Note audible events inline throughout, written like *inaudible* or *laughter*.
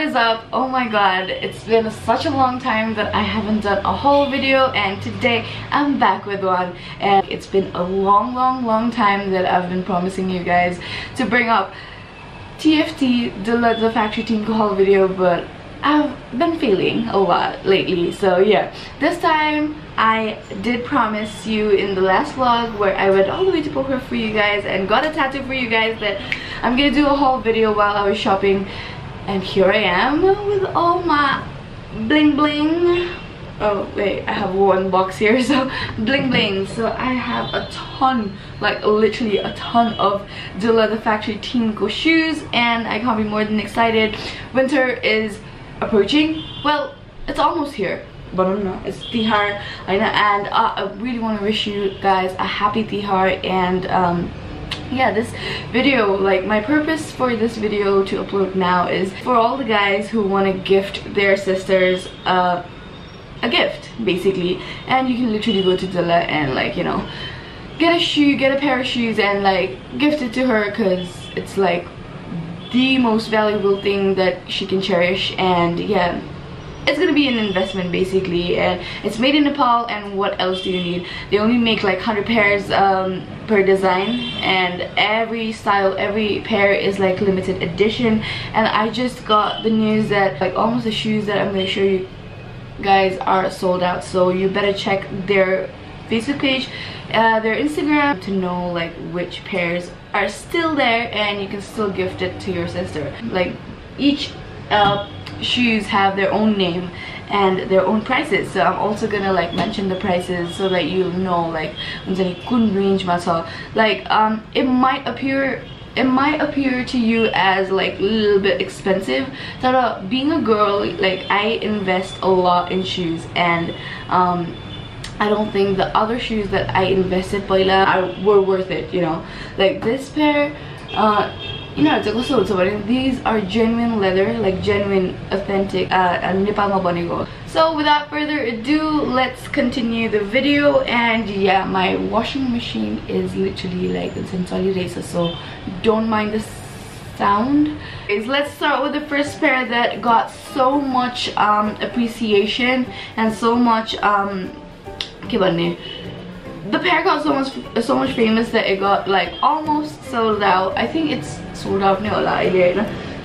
is up? Oh my god it's been such a long time that i haven't done a whole video and today i'm back with one. And it's been a long long long time that i've been promising you guys to bring up tft the, the factory team haul video but I've been feeling a lot lately. So yeah this time I did promise you in the last vlog where I went all the way to Pokhara for you guys and got a tattoo for you guys that I'm gonna do a whole video while I was shopping and here I am with all my bling bling. Oh wait i have one box here *laughs* so bling bling. So i have a ton like literally a ton of Dulla the factory go shoes and i can't be more than excited. Winter is approaching. Well it's almost here but I'm not. It's Tihar and uh, I really want to wish you guys a happy Tihar and um, *laughs* yeah this video like my purpose for this video to upload now is for all the guys who want to gift their sisters uh, a gift basically. And you can literally go to Dulla and like you know get a shoe get a pair of shoes and like gift it to her because it's like the most valuable thing that she can cherish. And yeah it's gonna be an investment basically. And it's made in Nepal and what else do you need? They only make like 100 pairs um, per design and every style every pair is like limited edition. And I just got the news that like almost the shoes that I'm gonna show you guys are sold out. So you better check their Facebook page uh, their Instagram to know like which pairs are still there and you can still gift it to your sister. Like each uh, shoes have their own name and their own prices so i'm also gonna like mention the prices so that you know like range like um it might appear it might appear to you as like a little bit expensive but uh, being a girl like i invest a lot in shoes and um I don't think the other shoes that I invested paila were worth it, you know. Like this pair, uh, you know, these are genuine leather, like genuine, authentic, uh, Nepal. So without further ado, let's continue the video. And yeah, my washing machine is literally like it's in racer, so don't mind the sound. Okay, let's start with the first pair that got so much um, appreciation and so much um, the pair got so much so much famous that it got like almost sold out. I think it's sold out now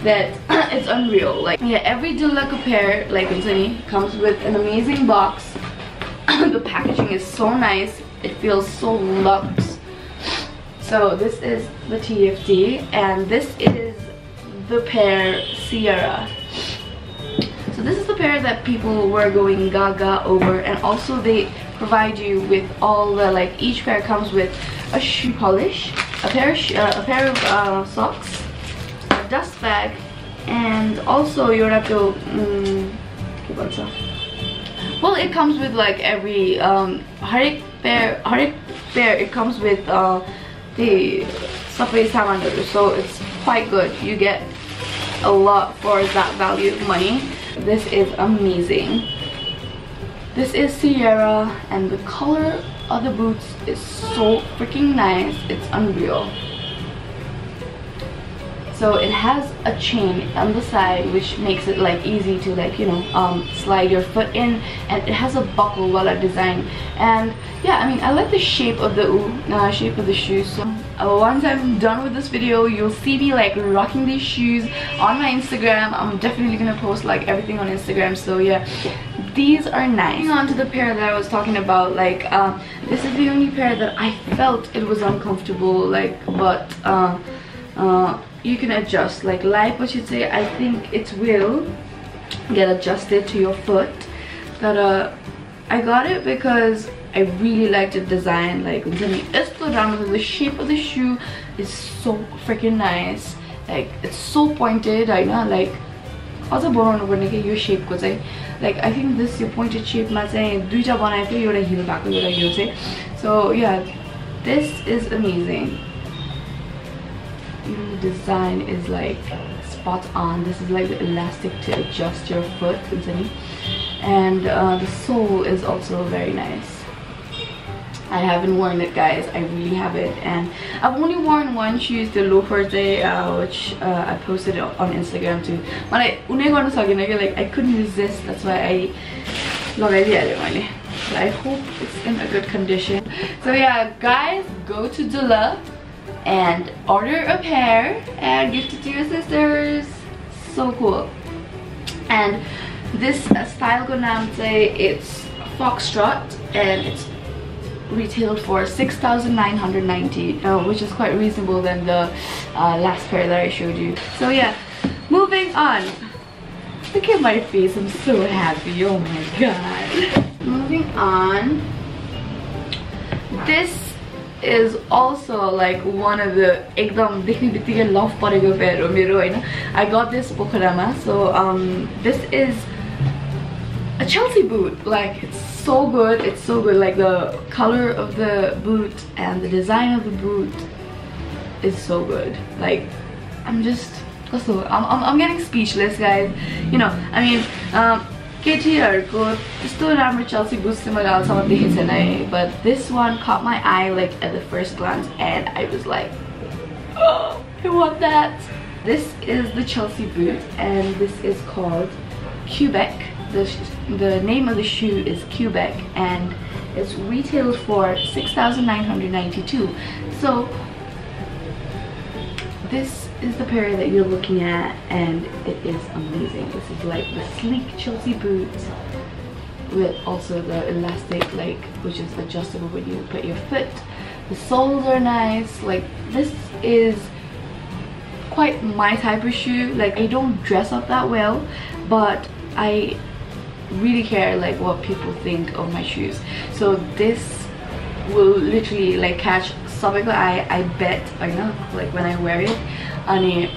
that *clears throat* it's unreal. Like yeah every Dillaka pair like comes with an amazing box. *clears throat* The packaging is so nice. It feels so luxe. So this is the TFT and this is the pair Sierra. So this is the pair that people were going gaga over and also they provide you with all the like each pair comes with a shoe polish a pair of uh, a pair of uh, socks a dust bag and also you have to um, well it comes with like every um harik pair harik pair it comes with uh the safai saman so it's quite good. You get a lot for that value of money. This is amazing this is Sierra and the color of the boots is so freaking nice. It's unreal. So it has a chain on the side which makes it like easy to like you know um, slide your foot in and it has a buckle wala design and yeah I mean I like the shape of the uh, shape of the shoes so uh, once I'm done with this video you'll see me like rocking these shoes on my Instagram I'm definitely gonna post like everything on Instagram so yeah these are nice. On to the pair that I was talking about like uh, this is the only pair that I felt it was uncomfortable like but uh, uh, you can adjust. Like like what you say I think it will get adjusted to your foot. But uh, I got it because I really liked the design. Like the shape of the shoe is so freaking nice. Like it's so pointed I know like also बनाउनु पर्ने कि यो सेपको चाहिँ like I think this यो pointed सेपमा चाहिँ दुईवटा बनाएको थियो एउटा हिल भएको एउटा हिल चाहिँ सो या this is amazing the design is like spot on this is like the elastic to adjust your foot and uh, the sole is also very nice I haven't worn it guys. I really haven't and I've only worn one shoes the loafers day uh, which uh, I posted on Instagram too. But I like I couldn't resist. That's why I so I hope it's in a good condition. So yeah guys go to Dulla and order a pair and gift it to your sisters. So cool. And this style gonamte it's foxtrot and it's retailed for 6,990 uh, which is quite reasonable than the uh, last pair that I showed you. So yeah moving on. Look at my face I'm so happy oh my god. Moving on. This is also like one of the ekdam love pareko pair ho mero I got this Pokharama so um this is a Chelsea boot. Like it's so good it's so good like the color of the boot and the design of the boot is so good like I'm just I'm, I'm, I'm getting speechless guys you know I mean um, केटीहरूको त्यस्तो राम्रो चल्सी बुझ्छ मैले अहिलेसम्म देखेको छैन है but this one caught my eye like at the first glance and I was like oh, *gasps* I want that this is the Chelsea boot and this is called Quebec the, the name of the shoe is Quebec and it's retailed for 6,992 so this is the pair that you're looking at and it is amazing. This is like the sleek Chelsea boots with also the elastic like which is adjustable when you put your foot. The soles are nice. Like this is quite my type of shoe. Like I don't dress up that well but I really care like what people think of my shoes. So this will literally like catch something I I bet I know like when I wear it. And it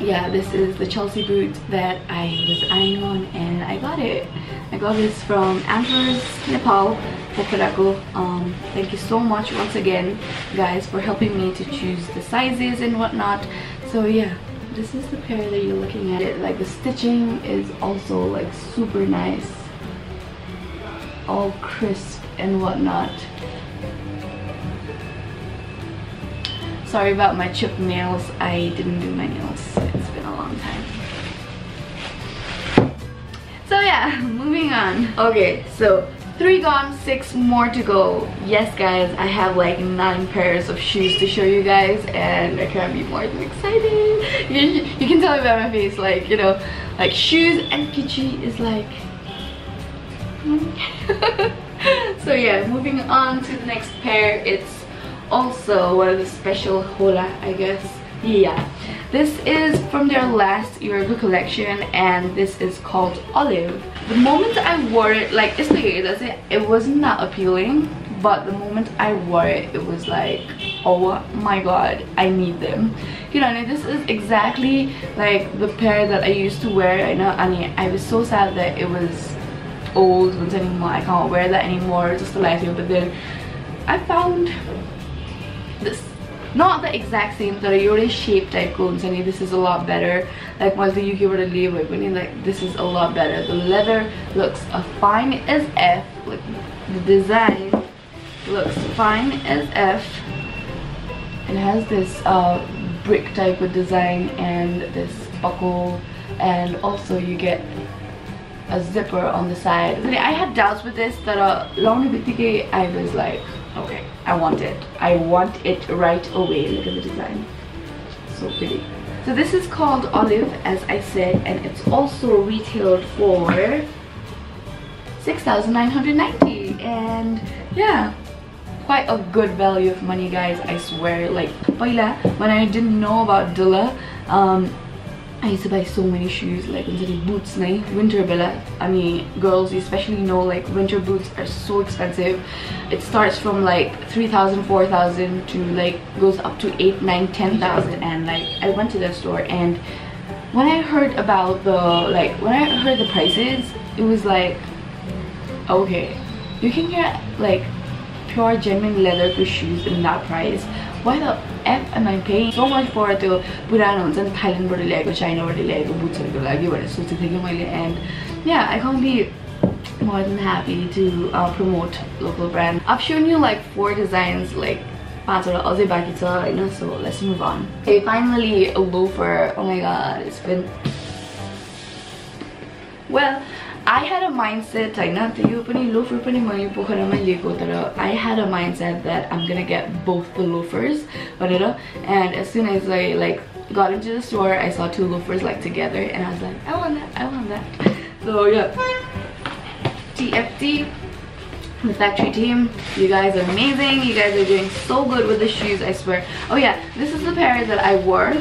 yeah this is the Chelsea boot that I was eyeing on and I got it. I got this from Antlers Nepal Pokorako um thank you so much once again guys for helping me to choose the sizes and whatnot. So yeah this is the pair that you're looking at. It like the stitching is also like super nice. All crisp and whatnot. Sorry about my chipped nails. I didn't do my nails. It's been a long time. So yeah *laughs* moving on. Okay so three gone six more to go. Yes guys i have like nine pairs of shoes to show you guys and i can't be more than excited you, you can tell by my face like you know like shoes and Kichhy is like *laughs* so yeah moving on to the next pair. It's also one of the special hola i guess. Yeah. This is from their last Yoruba collection and this is called Olive. The moment I wore it, like it's okay, does it? It was not that appealing, but the moment I wore it, it was like, oh my god, I need them. You know, this is exactly like the pair that I used to wear. I know, I mean, I was so sad that it was old once anymore. I can't wear that anymore, just lie to you. But then I found this not the exact same तर एउटै shape टाइपको हुन्छ नि this is a lot better like मैले त युकेबाट लिए भए पनि like this is a lot better the leather looks a fine as F like the design looks fine as F it has this uh, brick type of design and this buckle and also you get a zipper on the side I had doubts with this that uh, long I was like okay I want it. I want it right away. Look at the design. So pretty. So this is called Olive, as I said, and it's also retailed for 6,990 and yeah, quite a good value of money guys, I swear. Like, when I didn't know about Dulla, um, I used to buy so many shoes like boots nay winter bella I mean girls especially know like winter boots are so expensive. It starts from like 3,000 4,000 to like goes up to 8 9 10,000 and like I went to the store and when I heard about the like when I heard the prices it was like okay you can get like pure genuine leather shoes in that price why the F am I paying so much for त्यो पुरानो हुन्छ नि थाइल्यान्डबाट ल्याएको चाइनाबाट ल्याएको बुट्सहरूको लागि भनेर सोचेको थिएँ कि मैले and yeah I can be more than happy to uh, promote local brand. I've shown you like four designs like Aussie Bakita, you know, so let's move on. Okay, finally a loafer. Oh my god, it's been well I had a mindset, that you I had a mindset that I'm gonna get both the loafers, whatever. And as soon as I like got into the store, I saw two loafers like together, and I was like, I want that, I want that. So yeah, TFT the factory team you guys are amazing. You guys are doing so good with the shoes i swear. Oh yeah this is the pair that i wore.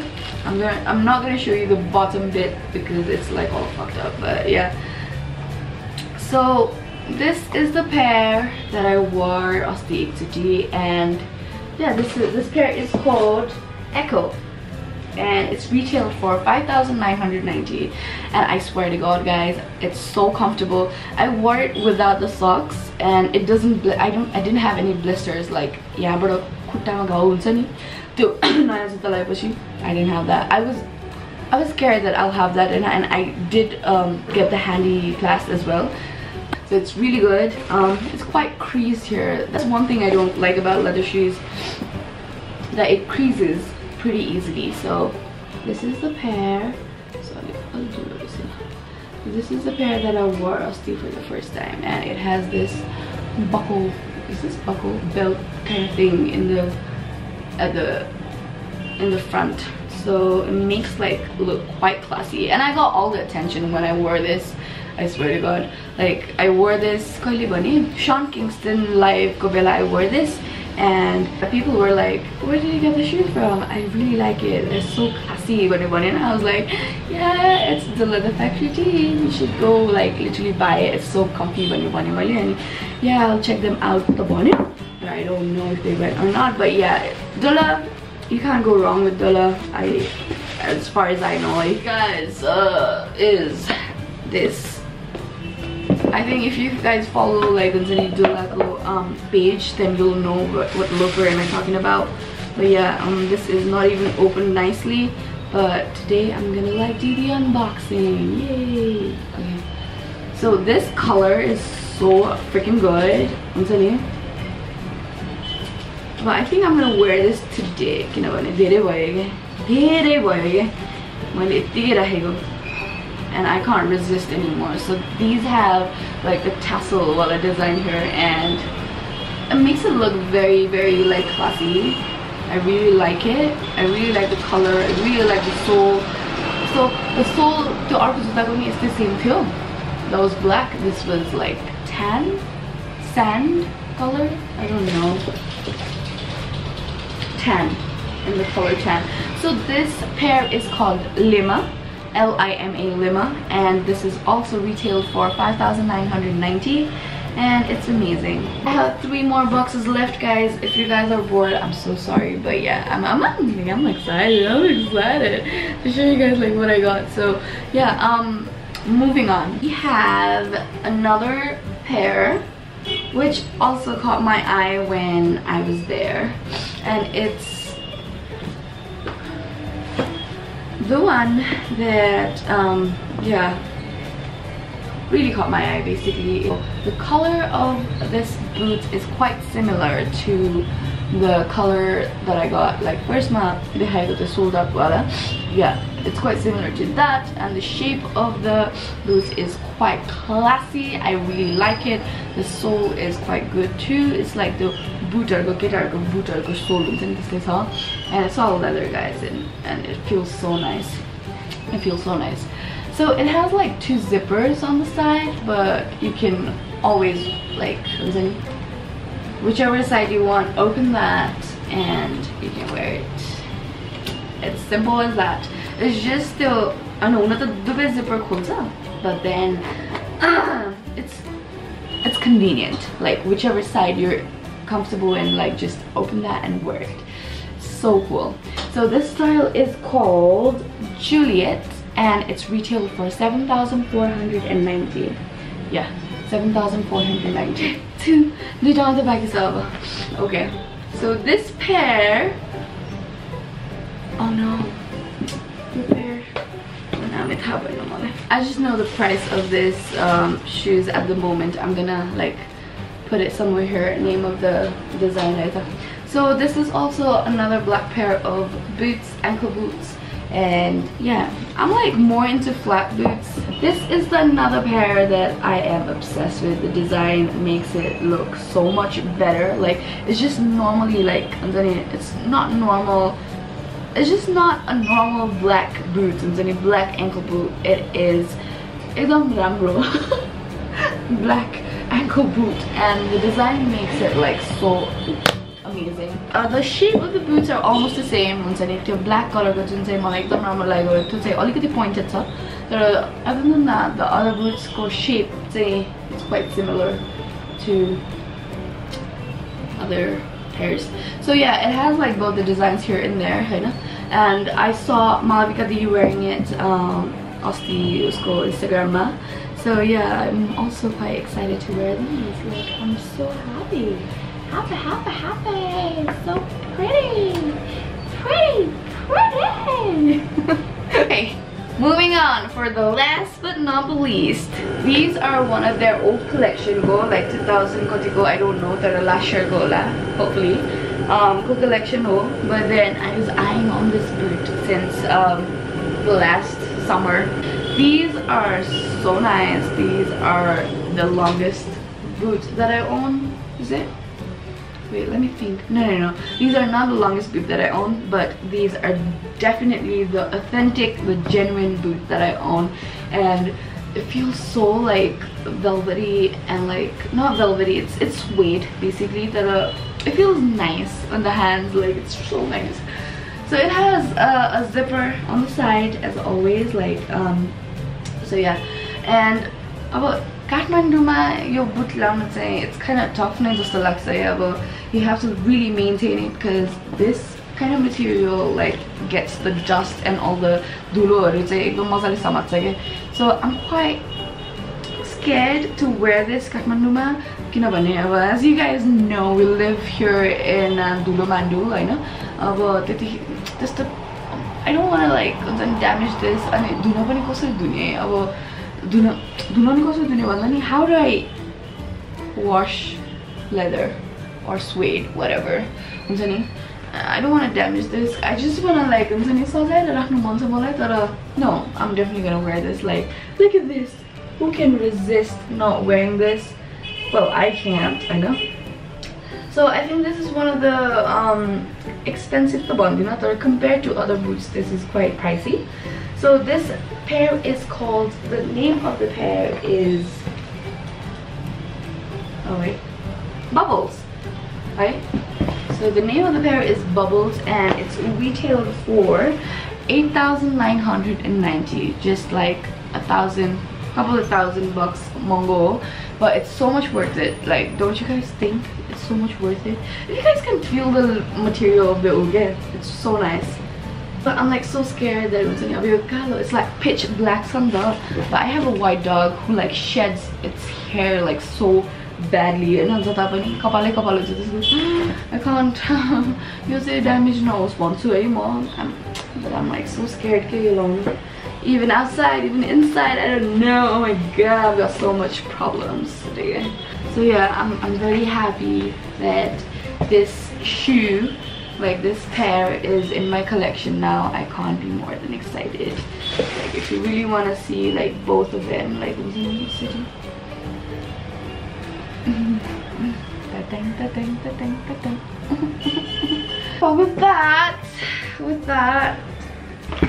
I'm gonna i'm not gonna show you the bottom bit because it's like all fucked up but yeah so this is the pair that I wore of the XG and yeah this is, this pair is called Echo. And it's retailed for 5,990 and I swear to god guys it's so comfortable. I wore it without the socks and it doesn't I don't I didn't have any blisters like yeah but *clears throat* I didn't have that. I was I was scared that I'll have that and, and I did um, get the handy class as well so it's really good. Um, it's quite creased here. That's one thing I don't like about leather shoes that it creases pretty easily. So this is the pair. Sorry I'll do this this is the pair that I wore Asti for the first time and it has this buckle is this buckle belt kind of thing in the at the in the front. So it makes like look quite classy. And I got all the attention when I wore this I swear to god. Like I wore this Sean Kingston live Kobela I wore this and people were like where did you get the shoe from? I really like it. They're so classy it and i was like yeah it's the leather factory team. You should go like literally buy it. It's so comfy and yeah i'll check them out the bonnet but i don't know if they went or not but yeah Dulla you can't go wrong with Dulla i as far as i know it guys uh is this I think if you guys follow like the Zinni Dulaco um, page, then you'll know what, what loafer am I talking about. But yeah, um, this is not even open nicely. But today I'm gonna like do the unboxing. Yay! Okay. So this color is so freaking good. I'm telling you. But I think I'm gonna wear this today. किनभने धेरै भयो क्या धेरै भयो क्या मैले यत्तिकै राखेको and I can't resist anymore. So these have like the tassel wallet design here and it makes it look very very like classy. I really like it. I really like the color. I really like the sole. So the sole to Arcos Dagoni is the same too. That was black. This was like tan, sand color. I don't know. Tan in the color tan. So this pair is called Lima L-I-M-A Lima and this is also retailed for 5,990 and it's amazing. I have three more boxes left guys. If you guys are bored, I'm so sorry but yeah, I'm, I'm, I'm excited. I'm excited to show you guys like what I got. So yeah, um, moving on. We have another pair which also caught my eye when I was there and it's the one that um, yeah really caught my eye basically. The color of this boot is quite similar to the color that I got like first map the Hayatate sold up wala yeah it's quite similar to that and the shape of the boots is quite classy. I really like it. The sole is quite good too. It's like the boot or go guitar go boot or go sole and it's all leather guys and, and it feels so nice. It feels so nice. So it has like two zippers on the side but you can always like whichever side you want open that and you can wear it. It's simple as that. It's just know not the best zipper but then uh, it's it's convenient. Like whichever side you're comfortable and like just open that and wear it. So cool. So this style is called Juliet and it's retailed for 7,490 yeah 7,490 two the is over okay. So this pair. Oh no. The pair. I just know the price of this um, shoes at the moment. I'm gonna like put it somewhere here, name of the designer. So this is also another black pair of boots, ankle boots. And yeah, I'm like more into flat boots. This is another pair that I am obsessed with. The design makes it look so much better. Like it's just normally like, it's not normal it's just not a normal black boot it's a black ankle boot it is ekdam ramro *laughs* black ankle boot and the design makes it like so amazing uh, the shape of the boots are almost the same हुन्छ नि त्यो black color को जुन चाहिँ मलाई एकदम राम्रो लाग्यो त्यो चाहिँ अलिकति pointed छ तर other than that the other boots को shape चाहिँ it's quite similar to other pairs so yeah it has like both the designs here and there होइन and I saw Malavika Di wearing it um, the usko Instagram so yeah I'm also quite excited to wear these like I'm so happy happy happy happy so pretty. Pretty pretty. *laughs* Okay moving on. For the last but not the least these are one of their old collection go like 2000 go I don't know they're last year go hopefully. Um, collection haul but then I was eyeing on this boot since um, the last summer. These are so nice. These are the longest boots that I own is it wait let me think. No no no. These are not the longest boot that I own but these are definitely the authentic the genuine boot that I own. And it feels so like velvety and like not velvety it's it's suede basically that uh, it feels nice on the hands like it's so nice. So it has a, a zipper on the side as always like um so yeah. And about काठमाडौँमा यो बुट लाउनु चाहिँ it's खाइन tough नै जस्तो लाग्छ है अब you have to really maintain it because this kind थियो यो like gets the dust and all the धुलोहरू चाहिँ एकदम मजाले समात्छ क्या so I'm quite scared to wear this काठमाडौँमा किनभने अब as you guys know will live here in धुलो मान्डु होइन अब त्यति त्यस्तो आई डोन्ट वान लाइक हुन्छ नि ड्यामेज दिस अनि धुन पनि कसरी धुने अब धुन धुन पनि कसरी धुने भन्दा नि how do I wash leather or suede whatever हुन्छ नि I don't want to damage this. I just want to like हुन्छ नि सजाएर राख्नु मन छ मलाई तर no I'm definitely gonna wear this like look at this who can resist not wearing this well I can't I know so I think this is one of the um, expensive bandina or compared to other boots. This is quite pricey. So this pair is called the name of the pair is oh wait. Bubbles right? So the name of the pair is bubbles and it's retailed for 8,990 just like a thousand couple of thousand bucks Mongol but it's so much worth it. Like don't you guys think it's so much worth it. You guys can feel the material of the uge it's so nice. But I'm like so scared that it's like pitch black sandal but I have a white dog who like sheds its hair like so badly. And ah, I can't. *laughs* You say damage nose to anymore but I'm like so scared alone. Even outside even inside i don't know. Oh my god i've got so much problems today so yeah i'm, I'm very happy that this shoe like this pair is in my collection now. I can't be more than excited. Like if you really want to see like both of them like city but *laughs* with that with that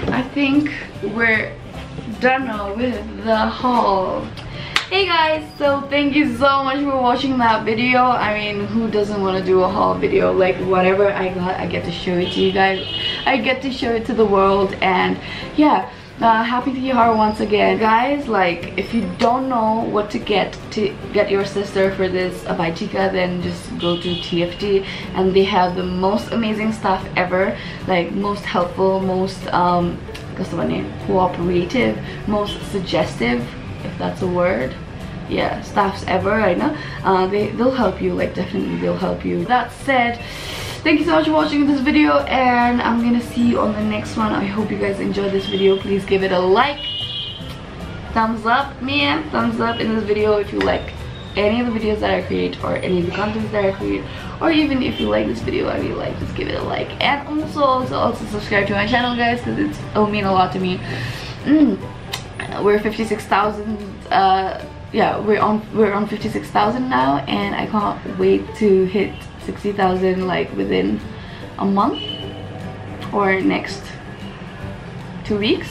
I think we're done with the haul hey guys so thank you so much for watching that video. I mean who doesn't want to do a haul video? Like whatever i got i get to show it to you guys. I get to show it to the world and yeah uh, happy Tihar once again. Guys like if you don't know what to get to get your sister for this Abhaitika then just go to TFT and they have the most amazing stuff ever. Like most helpful most um cooperative most suggestive if that's a word. Yeah staffs ever right now uh, they, they'll help you like definitely they'll help you. That said thank you so much for watching this video and i'm gonna see you on the next one. I hope you guys enjoyed this video. Please give it a like. Thumbs up man thumbs up in this video if you like any of the videos that I create or any of the contents that I create or even if you like this video and you like just give it a like. And also also also subscribe to my channel guys because it'll mean a lot to me. Mm. We're 56,000 uh yeah we're on we're on 56,000 now and I can't wait to hit 60,000 like within a month or next two weeks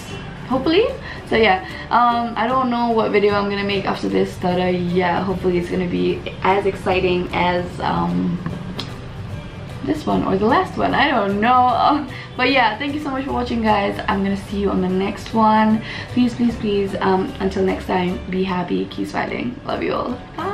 hopefully. So yeah um i don't know what video i'm gonna make after this but uh, yeah hopefully it's gonna be as exciting as um this one or the last one i don't know. *laughs* But yeah thank you so much for watching guys. I'm gonna see you on the next one. Please please please um until next time be happy keep smiling. Love you all. Bye